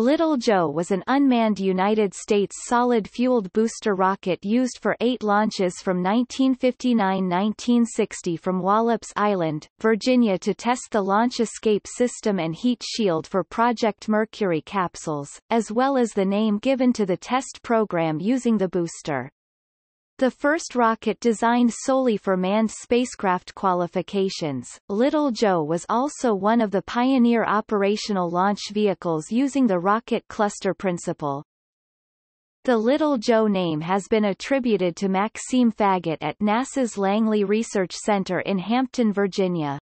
Little Joe was an unmanned United States solid-fueled booster rocket used for eight launches from 1959-1960 from Wallops Island, Virginia to test the launch escape system and heat shield for Project Mercury capsules, as well as the name given to the test program using the booster. The first rocket designed solely for manned spacecraft qualifications, Little Joe was also one of the pioneer operational launch vehicles using the rocket cluster principle. The Little Joe name has been attributed to Maxime Faget at NASA's Langley Research Center in Hampton, Virginia.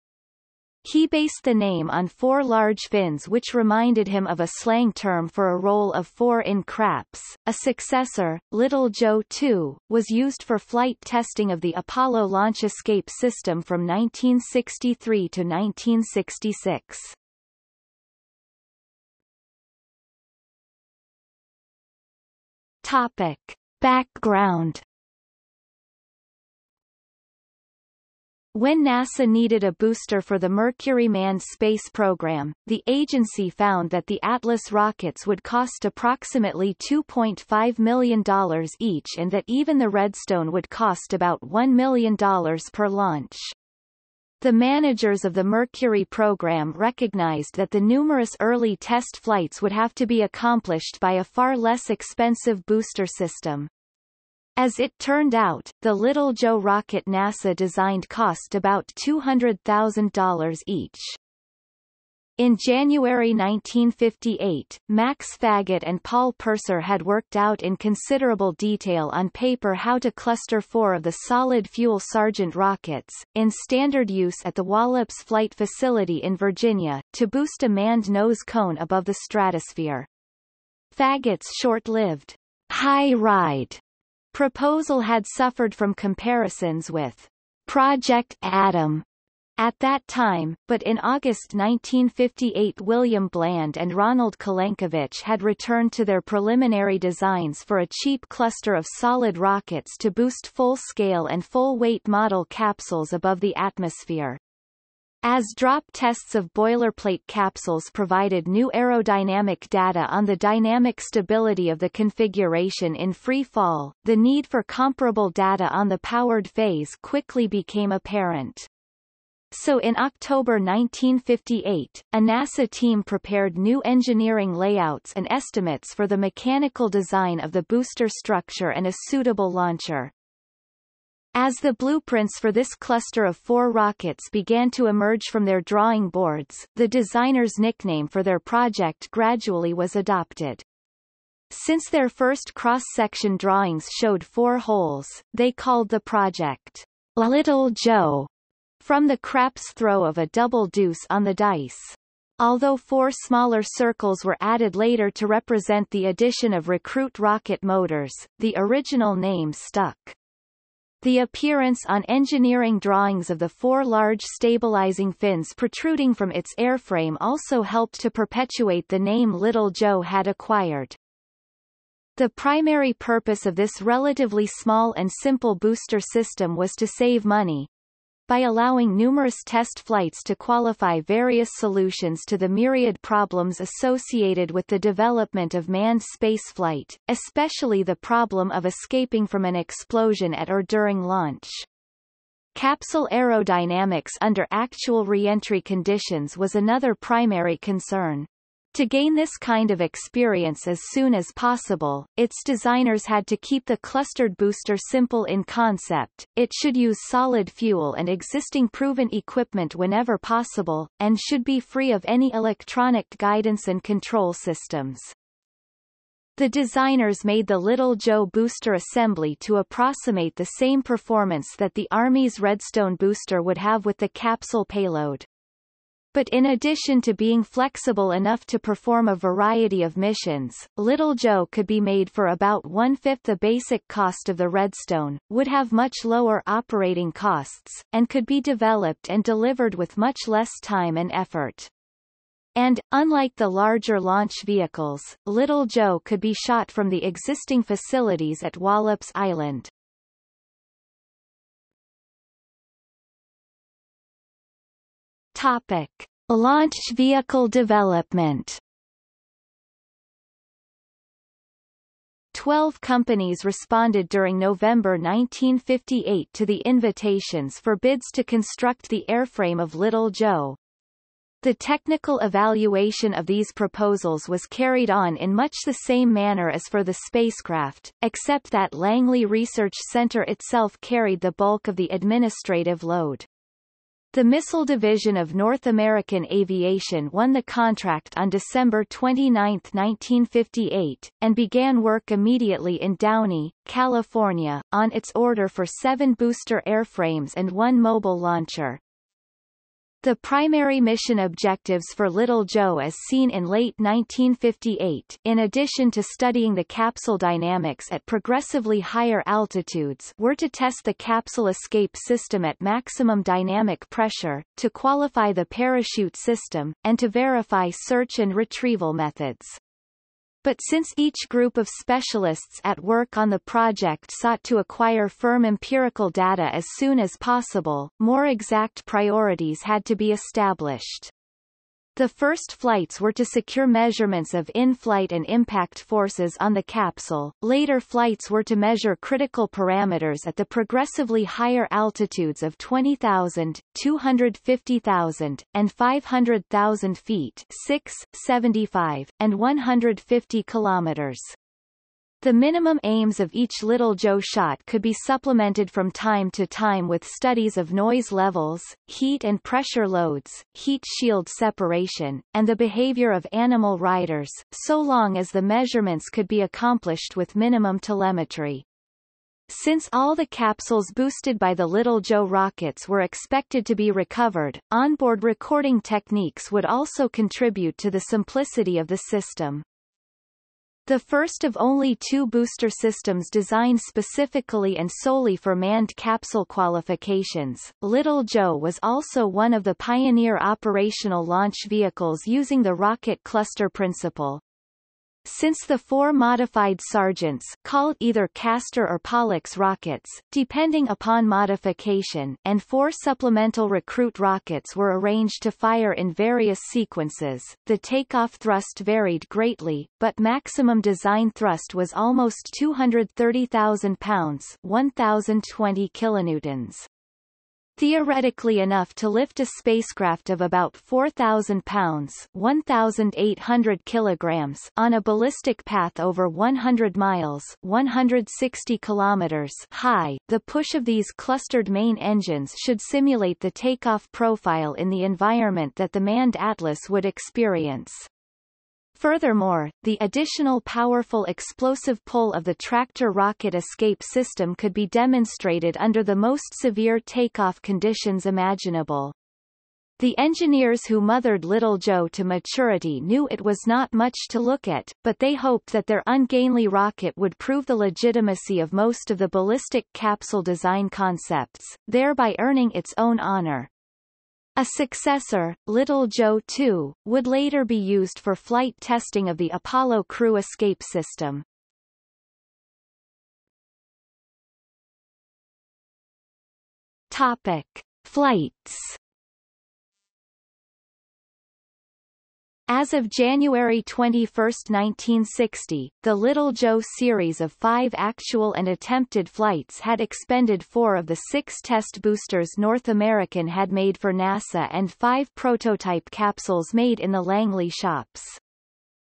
He based the name on four large fins which reminded him of a slang term for a roll of four in craps. A successor, Little Joe 2, was used for flight testing of the Apollo launch escape system from 1963 to 1966. Topic. Background When NASA needed a booster for the Mercury manned space program, the agency found that the Atlas rockets would cost approximately $2.5 million each and that even the Redstone would cost about $1 million per launch. The managers of the Mercury program recognized that the numerous early test flights would have to be accomplished by a far less expensive booster system. As it turned out, the Little Joe rocket NASA designed cost about $200,000 each. In January 1958, Max Faget and Paul Purser had worked out in considerable detail on paper how to cluster four of the solid-fuel Sargent rockets, in standard use at the Wallops Flight Facility in Virginia, to boost a manned nose cone above the stratosphere. Faget's short-lived high ride proposal had suffered from comparisons with Project Adam at that time, but in August 1958 William Bland and Ronald Kolenkiewicz had returned to their preliminary designs for a cheap cluster of solid rockets to boost full-scale and full-weight model capsules above the atmosphere. As drop tests of boilerplate capsules provided new aerodynamic data on the dynamic stability of the configuration in free fall, the need for comparable data on the powered phase quickly became apparent. So in October 1958, a NASA team prepared new engineering layouts and estimates for the mechanical design of the booster structure and a suitable launcher. As the blueprints for this cluster of four rockets began to emerge from their drawing boards, the designer's nickname for their project gradually was adopted. Since their first cross-section drawings showed four holes, they called the project Little Joe, from the craps throw of a double deuce on the dice. Although four smaller circles were added later to represent the addition of recruit rocket motors, the original name stuck. The appearance on engineering drawings of the four large stabilizing fins protruding from its airframe also helped to perpetuate the name Little Joe had acquired. The primary purpose of this relatively small and simple booster system was to save money, by allowing numerous test flights to qualify various solutions to the myriad problems associated with the development of manned spaceflight, especially the problem of escaping from an explosion at or during launch. Capsule aerodynamics under actual reentry conditions was another primary concern. To gain this kind of experience as soon as possible, its designers had to keep the clustered booster simple in concept, it should use solid fuel and existing proven equipment whenever possible, and should be free of any electronic guidance and control systems. The designers made the Little Joe booster assembly to approximate the same performance that the Army's Redstone booster would have with the capsule payload. But in addition to being flexible enough to perform a variety of missions, Little Joe could be made for about one-fifth the basic cost of the Redstone, would have much lower operating costs, and could be developed and delivered with much less time and effort. And, unlike the larger launch vehicles, Little Joe could be shot from the existing facilities at Wallops Island. Topic. Launch vehicle development Twelve companies responded during November 1958 to the invitations for bids to construct the airframe of Little Joe. The technical evaluation of these proposals was carried on in much the same manner as for the spacecraft, except that Langley Research Center itself carried the bulk of the administrative load. The Missile Division of North American Aviation won the contract on December 29, 1958, and began work immediately in Downey, California, on its order for seven booster airframes and one mobile launcher. The primary mission objectives for Little Joe as seen in late 1958 in addition to studying the capsule dynamics at progressively higher altitudes were to test the capsule escape system at maximum dynamic pressure, to qualify the parachute system, and to verify search and retrieval methods. But since each group of specialists at work on the project sought to acquire firm empirical data as soon as possible, more exact priorities had to be established. The first flights were to secure measurements of in-flight and impact forces on the capsule, later flights were to measure critical parameters at the progressively higher altitudes of 20,000, 250,000, and 500,000 feet 6, 75, and 150 kilometers. The minimum aims of each Little Joe shot could be supplemented from time to time with studies of noise levels, heat and pressure loads, heat shield separation, and the behavior of animal riders, so long as the measurements could be accomplished with minimum telemetry. Since all the capsules boosted by the Little Joe rockets were expected to be recovered, onboard recording techniques would also contribute to the simplicity of the system. The first of only two booster systems designed specifically and solely for manned capsule qualifications, Little Joe was also one of the pioneer operational launch vehicles using the rocket cluster principle, since the four modified Sargents called either Castor or Pollux rockets, depending upon modification, and four supplemental recruit rockets were arranged to fire in various sequences, the takeoff thrust varied greatly, but maximum design thrust was almost 230,000 pounds 1,020 kilonewtons theoretically enough to lift a spacecraft of about 4,000 pounds 1,800 kilograms on a ballistic path over 100 miles 160 kilometers high. The push of these clustered main engines should simulate the takeoff profile in the environment that the manned Atlas would experience. Furthermore, the additional powerful explosive pull of the tractor rocket escape system could be demonstrated under the most severe takeoff conditions imaginable. The engineers who mothered Little Joe to maturity knew it was not much to look at, but they hoped that their ungainly rocket would prove the legitimacy of most of the ballistic capsule design concepts, thereby earning its own honor. A successor, Little Joe 2, would later be used for flight testing of the Apollo crew escape system. Topic. Flights As of January 21, 1960, the Little Joe series of five actual and attempted flights had expended four of the six test boosters North American had made for NASA and five prototype capsules made in the Langley shops.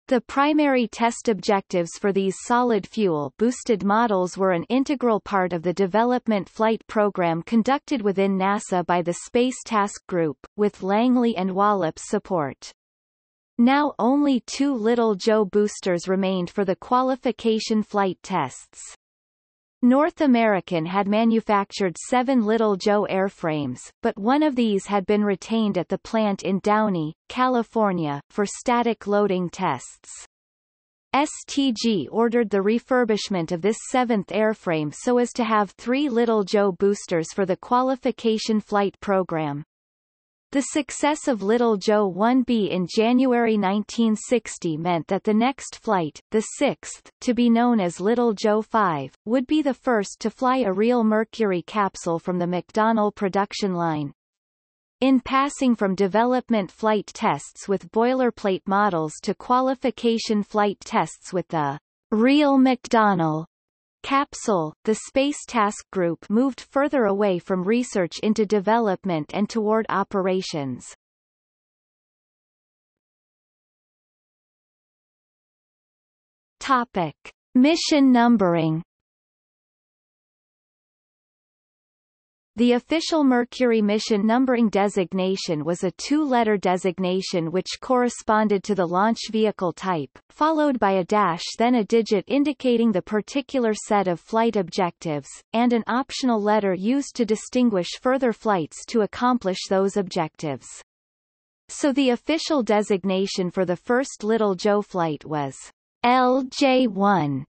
The primary test objectives for these solid fuel-boosted models were an integral part of the development flight program conducted within NASA by the Space Task Group, with Langley and Wallops support. Now only two Little Joe boosters remained for the qualification flight tests. North American had manufactured seven Little Joe airframes, but one of these had been retained at the plant in Downey, California, for static loading tests. STG ordered the refurbishment of this seventh airframe so as to have three Little Joe boosters for the qualification flight program. The success of Little Joe 1B in January 1960 meant that the next flight, the sixth, to be known as Little Joe 5, would be the first to fly a real Mercury capsule from the McDonnell production line. In passing from development flight tests with boilerplate models to qualification flight tests with the Real McDonnell capsule, the Space Task Group moved further away from research into development and toward operations. Topic. Mission numbering The official Mercury mission numbering designation was a two-letter designation which corresponded to the launch vehicle type, followed by a dash then a digit indicating the particular set of flight objectives, and an optional letter used to distinguish further flights to accomplish those objectives. So the official designation for the first Little Joe flight was LJ-1,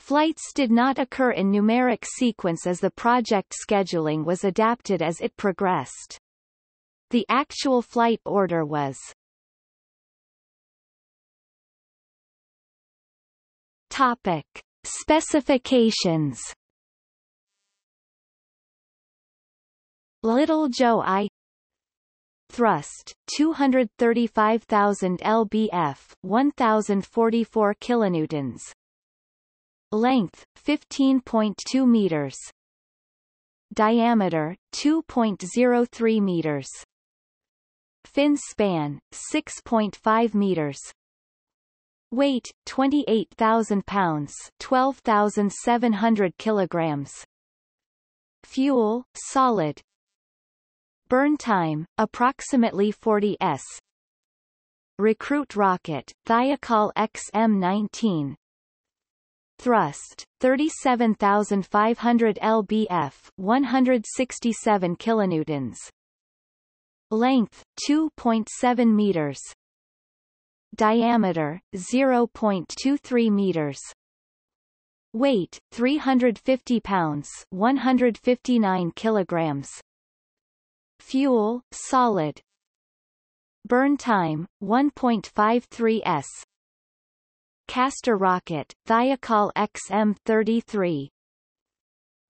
Flights did not occur in numeric sequence as the project scheduling was adapted as it progressed. The actual flight order was Topic. Specifications Little Joe I Thrust 235,000 lbf 1044 kilonewtons Length 15.2 meters. Diameter 2.03 meters. Fin span 6.5 meters. Weight 28,000 pounds, 12,700 kilograms. Fuel solid. Burn time approximately 40 s. Recruit rocket Thiokol XM19 Thrust 37500 lbf 167 kilonewtons. Length 2.7 meters. Diameter 0.23 meters. Weight 350 pounds 159 kilograms. Fuel solid. Burn time 1.53 s Castor rocket, Thiokol XM-33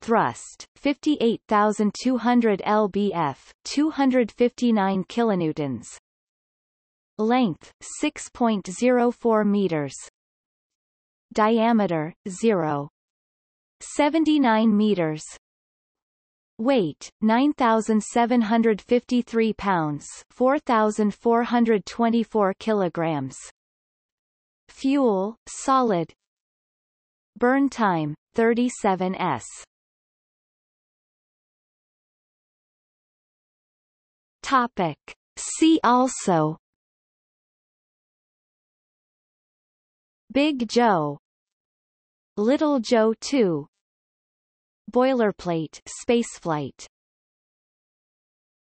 Thrust, 58,200 lbf 259 kilonewtons. Length, 6.04 meters. Diameter, 0. 79 meters. Weight, 9,753 pounds 4,424 kilograms Fuel, solid. Burn time, 37 s. Topic. See also. Big Joe. Little Joe 2 Boilerplate spaceflight